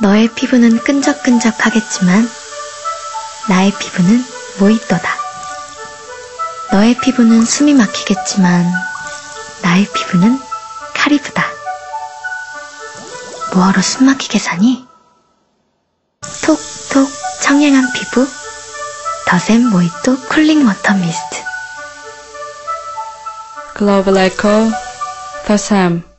너의 피부는 끈적끈적하겠지만 나의 피부는 모히또다. 너의 피부는 숨이 막히겠지만 나의 피부는 카리브다. 뭐하러 숨 막히게 사니? 톡톡 청량한 피부 더샘 모히또 쿨링 워터 미스트 Global Eco 더샘